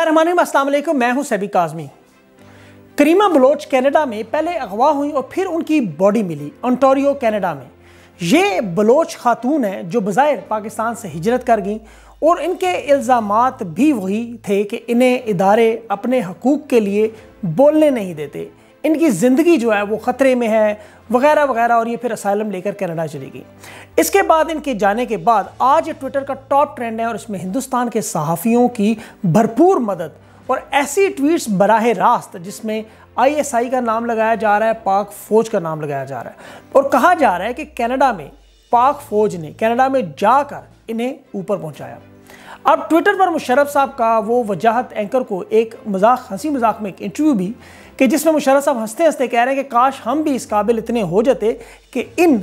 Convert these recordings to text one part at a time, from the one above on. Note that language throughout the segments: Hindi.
बिस्मिल्लाम मैं हूँ सभी काजमी करीमा बलोच कनाडा में पहले अगवा हुई और फिर उनकी बॉडी मिली ऑन्टोरियो कनाडा में। ये बलोच खातून हैं जो बज़ाहिर पाकिस्तान से हिजरत कर गई और इनके इल्ज़ाम भी वही थे कि इन्हें इदारे अपने हकूक़ के लिए बोलने नहीं देते। इनकी ज़िंदगी जो है वो ख़तरे में है, वगैरह वगैरह, और ये फिर असाइलम लेकर कनाडा चली गई इसके बाद इनके जाने के बाद आज ट्विटर का टॉप ट्रेंड है और इसमें हिंदुस्तान के सहाफ़ियों की भरपूर मदद और ऐसी ट्वीट्स बराह रास्त जिसमें आईएसआई का नाम लगाया जा रहा है, पाक फौज का नाम लगाया जा रहा है। और कहा जा रहा है कि कनाडा में पाक फौज ने, कनाडा में जाकर इन्हें ऊपर पहुँचाया। अब ट्विटर पर मुशरफ साहब का वो वजाहत एंकर को एक मज़ाक, हँसी मज़ाक में एक इंटरव्यू भी कि जिसमें मुशरफ साहब हँसते हँसते कह रहे हैं कि काश हम भी इस काबिल इतने हो जाते कि इन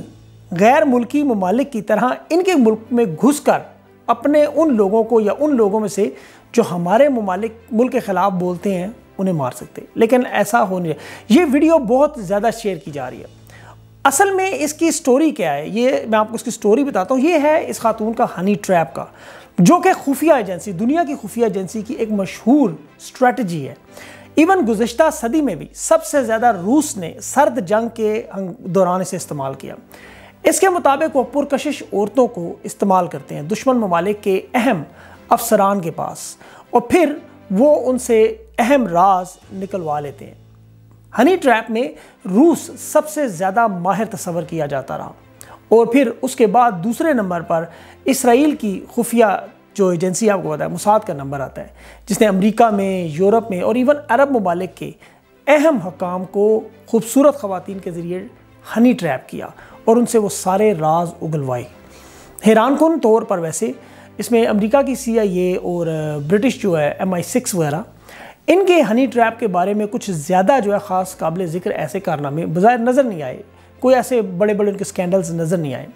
गैर मुल्की ममालिक की तरह इनके मुल्क में घुस कर अपने उन लोगों को या उन लोगों में से जो हमारे ममालिक मुल्क के ख़िलाफ़ बोलते हैं, उन्हें मार सकते। लेकिन ऐसा हो नहीं ये वीडियो बहुत ज़्यादा शेयर की जा रही है। असल में इसकी स्टोरी क्या है? ये मैं आपको इसकी स्टोरी बताता हूँ। ये है इस खातून का हनी ट्रैप का, जो कि खुफिया एजेंसी, दुनिया की खुफिया एजेंसी की एक मशहूर स्ट्रेटजी है। इवन गुज्त सदी में भी सबसे ज़्यादा रूस ने सर्द जंग के दौरान इसे इस्तेमाल किया। इसके मुताबिक वह पुरकशिश औरतों को इस्तेमाल करते हैं, दुश्मन ममालिक के अहम अफसरान के पास। और फिर वो उनसे अहम राज निकलवा लेते हैं। हनी ट्रैप में रूस सबसे ज़्यादा माहिर तस्वर किया जाता रहा। और फिर उसके बाद दूसरे नंबर पर इसराइल की खुफिया जो एजेंसी आपको बताया, मुसाद का नंबर आता है, जिसने अमेरिका में, यूरोप में और इवन अरब ममालिक के अहम हकाम को खूबसूरत ख़वान के ज़रिए हनी ट्रैप किया और उनसे वो सारे राज उगलवाए। हैरान कन तौर पर वैसे, इसमें अमेरिका की सी आई ए और ब्रिटिश जो है एम आई सिक्स वगैरह, इनके हनी ट्रैप के बारे में कुछ ज़्यादा जो है ख़ास काबिल ज़िक्र ऐसे कारनामे बाज़ाहिर नज़र नहीं आए। कोई ऐसे बड़े बड़े उनके स्कैंडल्स नज़र नहीं आए।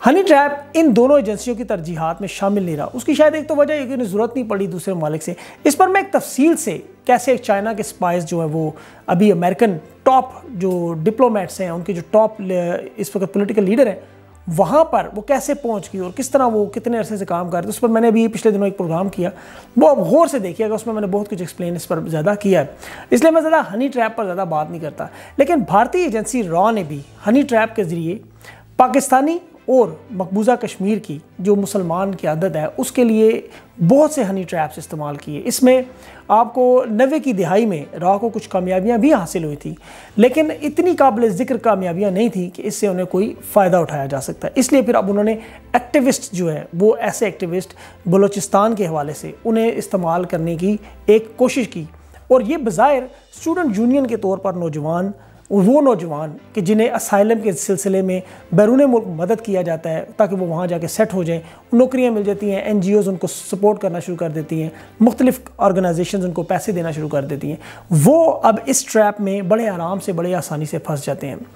हनी ट्रैप इन दोनों एजेंसियों की तरजीहत में शामिल नहीं रहा। उसकी शायद एक तो वजह है कि उन्हें ज़रूरत नहीं पड़ी दूसरे मालिक से। इस पर मैं एक तफसील से कैसे एक चाइना के स्पाइस जो है वो अभी अमेरिकन टॉप जो डिप्लोमेट्स हैं, उनके जो टॉप इस वक्त पोलिटिकल लीडर हैं, वहाँ पर वो कैसे पहुँच गई और किस तरह वो कितने अरसे से काम कर रहे थे उस पर मैंने अभी पिछले दिनों एक प्रोग्राम किया। वो अब गौर से देखिएगा उसमें मैंने बहुत कुछ एक्सप्लेन इस पर ज़्यादा किया है। इसलिए मैं ज़्यादा हनी ट्रैप पर ज़्यादा बात नहीं करता। लेकिन भारतीय एजेंसी रॉ ने भी हनी ट्रैप के ज़रिए पाकिस्तानी और मकबूजा कश्मीर की जो मुसलमान की आदत है, उसके लिए बहुत से हनी ट्रैप्स इस्तेमाल किए। इसमें आपको नबे की दिहाई में राह को कुछ कामयाबियाँ भी हासिल हुई थी, लेकिन इतनी काबिल ज़िक्र कामयाबियाँ नहीं थी कि इससे उन्हें कोई फ़ायदा उठाया जा सकता इसलिए फिर अब उन्होंने एक्टिविस्ट जो है, वो ऐसे एक्टिविस्ट बलूचिस्तान के हवाले से उन्हें इस्तेमाल करने की एक कोशिश की। और ये बाज़ाहिर स्टूडेंट यूनियन के तौर पर नौजवान वो नौजवान कि जिन्हें असाइलम के सिलसिले में बैरून मुल्क मदद किया जाता है ताकि वो वहाँ जाके सेट हो जाएँ। नौकरियाँ मिल जाती हैं एन उनको सपोर्ट करना शुरू कर देती हैं, मुख्तलिफ़ ऑर्गेनाइजेशन उनको पैसे देना शुरू कर देती हैं। वो अब इस ट्रैप में बड़े आराम से, बड़े आसानी से फंस जाते हैं।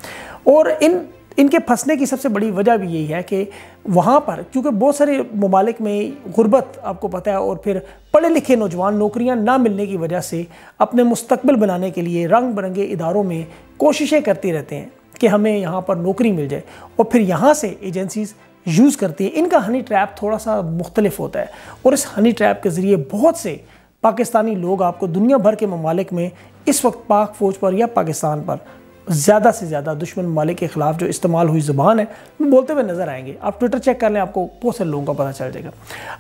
और इन, इनके फंसने की सबसे बड़ी वजह भी यही है कि वहाँ पर, क्योंकि बहुत सारे ममालिक में गुर्बत आपको पता है और फिर पढ़े लिखे नौजवान नौकरियाँ ना मिलने की वजह से अपने मुस्तबिल बनाने के लिए रंग बिरंगे इदारों में कोशिशें करती रहते हैं कि हमें यहाँ पर नौकरी मिल जाए और फिर यहाँ से एजेंसीज़ यूज़ करती हैं। इनका हनी ट्रैप थोड़ा सा मुख्तलिफ़ होता है और इस हनी ट्रैप के ज़रिए बहुत से पाकिस्तानी लोग आपको दुनिया भर के ममालिक में इस वक्त पाक फ़ौज पर या पाकिस्तान पर ज़्यादा से ज़्यादा दुश्मन मालिक के ख़िलाफ़ जो इस्तेमाल हुई ज़ुबान है, वो बोलते हुए नज़र आएँगे। आप ट्विटर चेक कर लें, आपको बहुत सारे लोगों का पता चल जाएगा।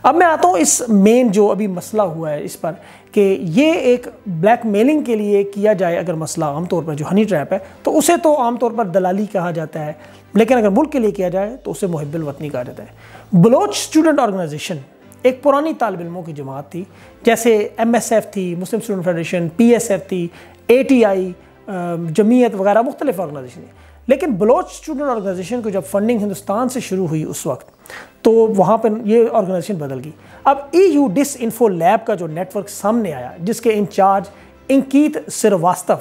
अब मैं आता हूँ इस मेन जो अभी मसला हुआ है इस पर, कि ये एक ब्लैक मेलिंग के लिए किया जाए अगर मसला आमतौर पर, जो हनी ट्रैप है तो उसे तो आमतौर पर दलाली कहा जाता है, लेकिन अगर मुल्क के लिए किया जाए तो उसे मुहबिल वतनी कहा जाता है। बलोच स्टूडेंट ऑर्गेनाइजेशन एक पुरानी तालब इलमों की जमात थी, जैसे एम एस एफ़ थी Muslim student federation P S F थी ए टी आई जमीयत वगैरह मुख्तलिफ़ ऑर्गनाइजेशन लेकिन बलोच स्टूडेंट ऑर्गेनाइजेशन को जब फंडिंग हिंदुस्तान से शुरू हुई उस वक्त तो वहाँ पर ये ऑर्गेनाइजेशन बदल गई। अब E U disinfo lab का जो नेटवर्क सामने आया, जिसके इंचार्ज इंकीत श्रीवास्तव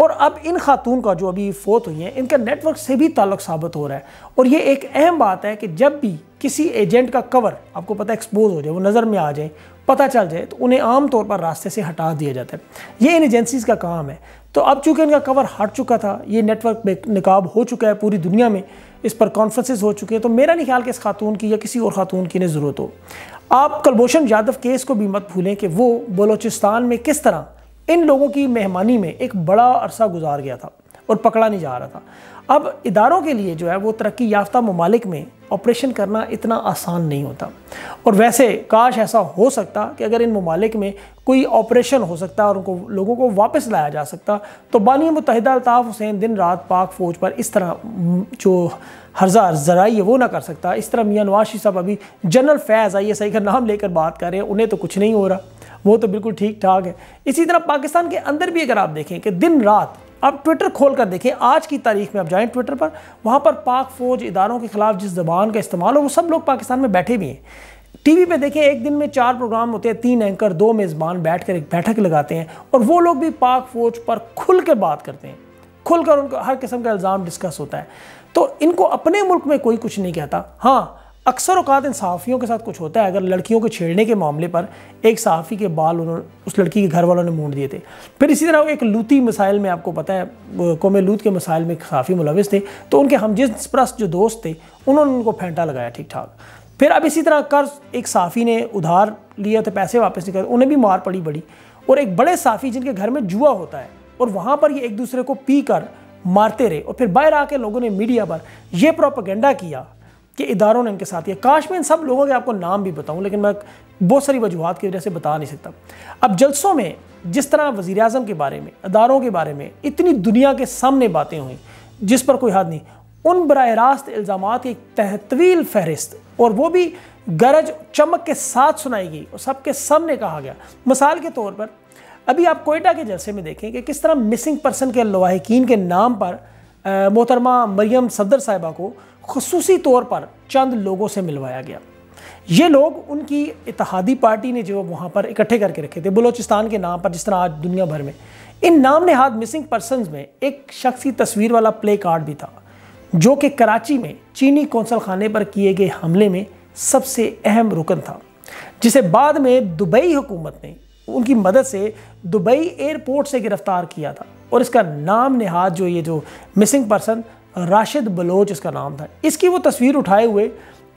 और अब इन खातून का जो अभी फोत हुई हैं, इनका नेटवर्क से भी ताल्लुक साबित हो रहा है। और ये एक अहम बात है कि जब भी किसी एजेंट का कवर आपको पता एक्सपोज हो जाए, वो नज़र में आ जाए, पता चल जाए तो उन्हें आम तौर पर रास्ते से हटा दिया जाता है। ये इन एजेंसीज़ का काम है। तो अब चूँकि इनका कवर हट चुका था, ये नेटवर्क बेनकाब हो चुका है पूरी दुनिया में, इस पर कॉन्फ्रेंसेज हो चुके हैं तो मेरा नहीं ख्याल कि इस खातून की या किसी और खातून की इन्हें ज़रूरत हो। आप कलभूषण यादव केस को भी मत भूलें कि वो बलोचिस्तान में किस तरह इन लोगों की मेहमानी में एक बड़ा अरसा गुजार गया था और पकड़ा नहीं जा रहा था। अब इदारों के लिए जो है वो तरक्की याफ्ता ममालिक में ऑपरेशन करना इतना आसान नहीं होता। और वैसे काश ऐसा हो सकता कि अगर इन ममालिक में कोई ऑपरेशन हो सकता और उनको लोगों को वापस लाया जा सकता तो बानी मुतहदा अलताफ़ हुसैन दिन रात पाक फ़ौज पर इस तरह, जो हर्जा जराई है वो ना कर सकता। इस तरह मियाँ नवाशी साहब अभी general Faiz I S I का नाम लेकर बात कर रहे हैं, उन्हें तो कुछ नहीं हो रहा। वो तो बिल्कुल ठीक ठाक है। इसी तरह पाकिस्तान के अंदर भी अगर आप देखें कि दिन रात आप ट्विटर खोल कर देखें, आज की तारीख में आप जाएँ ट्विटर पर, वहाँ पर पाक फौज इदारों के खिलाफ जिस जबान का इस्तेमाल हो, वो सब लोग पाकिस्तान में बैठे भी हैं। टीवी पे देखें, एक दिन में चार प्रोग्राम होते हैं, तीन एंकर, दो मेज़बान बैठ कर एक बैठक लगाते हैं और वो लोग भी पाक फौज पर खुल कर बात करते हैं। खुल कर उनका हर किस्म का इल्ज़ाम डिस्कस होता है। तो इनको अपने मुल्क में कोई कुछ नहीं कहता। हाँ अक्सर अवकात इन सहाफ़ियों के साथ कुछ होता है। अगर लड़कियों को छेड़ने के मामले पर एक सहाफ़ी के बाल उन्होंने, उस लड़की के घर वालों ने मूंड दिए थे। फिर इसी तरह एक लूती मिसाइल में आपको पता है, कौम लूत के मसाइल में एक सहाफ़ी मुलविस थे तो उनके हम जिस प्रस्त जो दोस्त थे, उन्होंने उनको फेंटा लगाया ठीक ठाक फिर अब इसी तरह कर्ज, एक साफ़ी ने उधार लिया थे पैसे वापस नहीं कर उन्हें भी मार पड़ी बड़ी। और एक बड़े साफ़ी जिनके घर में जुआ होता है, और वहाँ पर ये एक दूसरे को पी कर मारते रहे, और फिर बाहर आके लोगों ने मीडिया पर यह प्रोपागेंडा किया कि इदारों ने इनके साथ किया। काश मैं इन सब लोगों के आपको नाम भी बताऊँ, लेकिन मैं बहुत सारी वजूहत की वजह से बता नहीं सकता। अब जलसों में जिस तरह वज़ी अजम के बारे में अदारों के बारे में इतनी दुनिया के सामने बातें हुई, जिस पर कोई हद नहीं, उन बर रास्त इल्ज़ाम की एक तहतवील फहरिस्त, और वो भी गरज चमक के साथ सुनाई गई, और सबके सामने कहा गया। मिसाल के तौर पर, अभी आप कोयटा के जलसे में देखें कि किस तरह मिसिंग पर्सन के लवाहकिन के नाम पर मोहतरमा मरियम सदर साहिबा को खसूसी तौर पर चंद लोगों से मिलवाया गया। ये लोग उनकी इतिहादी पार्टी ने जो वहाँ पर इकट्ठे करके रखे थे, बलोचिस्तान के नाम पर, जिस तरह आज दुनिया भर में। इन नाम नेहाद मिसिंग पर्सन में एक शख्स की तस्वीर वाला प्ले कार्ड भी था, जो कि कराची में चीनी कौंसल खाने पर किए गए हमले में सबसे अहम रुकन था, जिसे बाद में दुबई हुकूमत ने उनकी मदद से दुबई एयरपोर्ट से गिरफ़्तार किया था। और इसका नाम नेहाद जो ये जो मिसिंग पर्सन राशिद बलोच इसका नाम था। इसकी वो तस्वीर उठाए हुए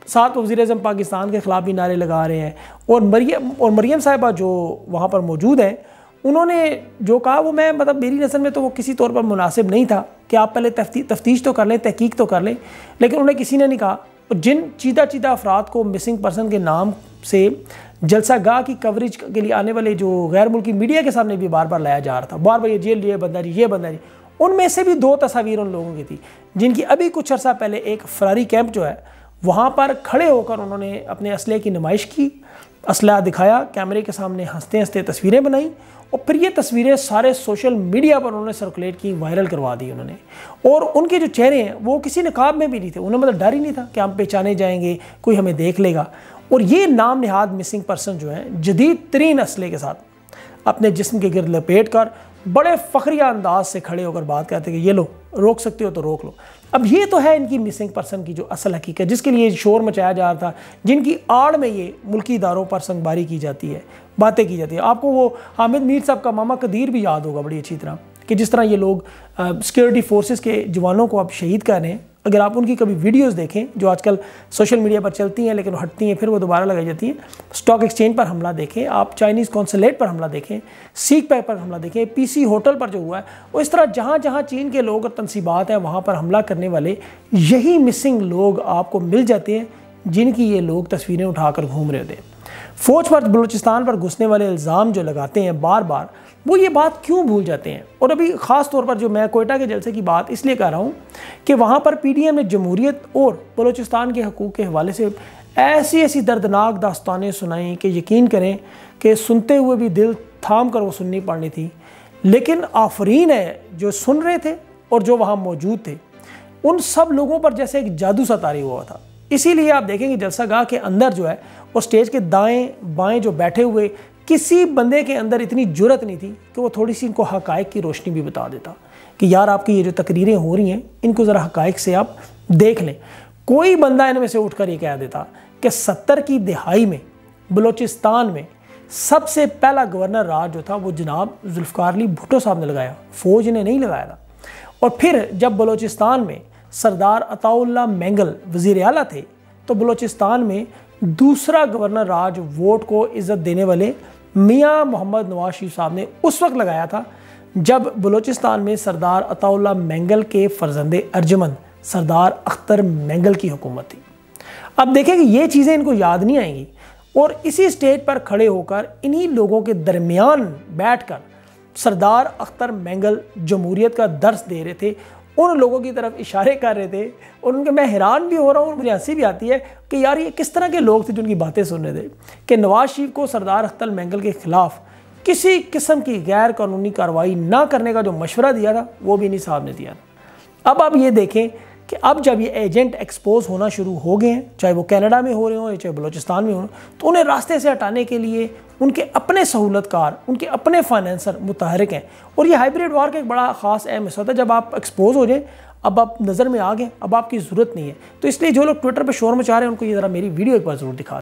सात वजी अजम पाकिस्तान के ख़िलाफ़ भी नारे लगा रहे हैं और मरियम और मरियम साहिबा जो वहाँ पर मौजूद हैं, उन्होंने जो कहा, वो मैं मतलब मेरी नज़र में तो वो किसी तौर पर मुनासिब नहीं था कि आप पहले तफ्तीश तो कर लें, तहकीक तो कर लें, लेकिन उन्हें किसी ने नहीं कहा। जिन चीदा चीदा अफराद को मिसिंग पर्सन के नाम से जलसा गाह की कवरेज के लिए आने वाले जो गैर मुल्की मीडिया के सामने भी बार बार लाया जा रहा था। बार बार ये जेल ये बंदा जी, ये बंदा जी। उनमें से भी दो तस्वीर उन लोगों की थी, जिनकी अभी कुछ अर्सा पहले एक फरारी कैंप जो है, वहाँ पर खड़े होकर उन्होंने अपने असले की नुमाइश की। असला दिखाया, कैमरे के सामने हँसते हँसते तस्वीरें बनाई और फिर ये तस्वीरें सारे सोशल मीडिया पर उन्होंने सर्कुलेट की, वायरल करवा दी उन्होंने। और उनके जो चेहरे हैं, वो किसी नकाब में भी नहीं थे, उन्हें मतलब डर ही नहीं था कि हम पहचाने जाएँगे, कोई हमें देख लेगा। और ये नाम नहाद मिसिंग पर्सन जो है, जदीद तरीन असले के साथ अपने जिसम के गिरद लपेट कर बड़े फ़खरिया अंदाज से खड़े होकर बात करते कि, ये लो। रोक सकते हो तो रोक लो। अब ये तो है इनकी मिसिंग पर्सन की जो असल हकीकत, जिसके लिए शोर मचाया जा रहा था, जिनकी आड़ में ये मुल्की इदारों पर संगबारी की जाती है, बातें की जाती है। आपको वो हामिद मीर साहब का मामा कदीर भी याद होगा बड़ी अच्छी तरह, कि जिस तरह ये लोग सिक्योरिटी फोर्सेस के जवानों को आप शहीद कर रहे हैं। अगर आप उनकी कभी वीडियोस देखें, जो आजकल सोशल मीडिया पर चलती हैं, लेकिन हटती हैं, फिर वो दोबारा लगाई जाती हैं स्टॉक एक्सचेंज पर हमला देखें, आप चाइनीज़ कौंसलेट पर हमला देखें सीख पैक पर हमला देखें पीसी होटल पर जो हुआ है, वो इस तरह जहाँ जहाँ चीन के लोग और तनसीबात हैं, वहाँ पर हमला करने वाले यही मिसिंग लोग आपको मिल जाते हैं, जिनकी ये लोग तस्वीरें उठाकर घूम रहे होते हैं। फ़ौज पर बलूचिस्तान पर घुसने वाले इल्ज़ाम जो लगाते हैं बार बार वो ये बात क्यों भूल जाते हैं? और अभी ख़ास तौर पर जो मैं कोयटा के जलसे की बात इसलिए कर रहा हूँ कि वहाँ पर पी डी एम ने जमहूरीत और बलूचिस्तान के हकूक़ के हवाले से ऐसी ऐसी दर्दनाक दास्तानें सुनाई कि यकीन करें कि सुनते हुए भी दिल थाम कर वो सुननी पड़नी थी। लेकिन आफरीन है जो सुन रहे थे और जो वहाँ मौजूद थे, उन सब लोगों पर जैसे एक जादू सा तारी हुआ था। इसीलिए आप देखेंगे जलसा गाह के अंदर जो है, वो स्टेज के दाएँ बाएँ जो बैठे हुए किसी बंदे के अंदर इतनी ज़रूरत नहीं थी कि वो थोड़ी सी इनको हकाइक की रोशनी भी बता देता कि यार आपकी ये जो तकरीरें हो रही हैं, इनको ज़रा हकाइक से आप देख लें। कोई बंदा इनमें से उठकर ये कह देता कि सत्तर की दिहाई में, बलूचिस्तान में सबसे पहला गवर्नर राज जो था, वो जनाब जुल्फ़ार अली भुट्टो साहब ने लगाया। फ़ौज ने नहीं लगाया था। और फिर जब बलूचिस्तान में सरदार अताउल्ला मैंगल वज़ी अला थे तो बलूचिस्तान में दूसरा गवर्नर राज वोट को इज़्ज़त देने वाले मियाँ मोहम्मद नवाज़ शरीफ साहब ने उस वक्त लगाया था जब बलूचिस्तान में सरदार अताउल्ला मैंगल के फर्जंदे अर्जमंद सरदार अख्तर मैंगल की हुकूमत थी। अब देखें कि ये चीज़ें इनको याद नहीं आएँगी और इसी स्टेज पर खड़े होकर इन्हीं लोगों के दरमियान बैठकर सरदार अख्तर मैंगल जमहूरियत का दर्स दे रहे थे उन लोगों की तरफ़ इशारे कर रहे थे। और उनके, मैं हैरान भी हो रहा हूँ मुझे हँसी भी आती है कि यार ये किस तरह के लोग थे जो उनकी बातें सुन रहे थे कि नवाज़ शरीफ को सरदार अख्तल मैंगल के ख़िलाफ़ किसी किस्म की गैर कानूनी कार्रवाई ना करने का जो मशवरा दिया था, वो भी इन्हीं साहब ने दिया था। अब आप ये देखें कि अब जब ये एजेंट एक्सपोज होना शुरू हो गए हैं, चाहे वो कनाडा में हो रहे हों या चाहे बलूचिस्तान में हो तो उन्हें रास्ते से हटाने के लिए उनके अपने सहूलतकार, उनके अपने फाइनेंसर मुतहरक हैं। और ये हाइब्रिड वार का एक बड़ा ख़ास अहम हिस्सा होता है जब आप एक्सपोज हो जाए, अब आप नज़र में आ गए, अब आपकी ज़रूरत नहीं है। तो इसलिए जो लोग ट्विटर पर शोर मचा रहे हैं, उनको ये ज़रा मेरी वीडियो एक बार ज़रूर दिखा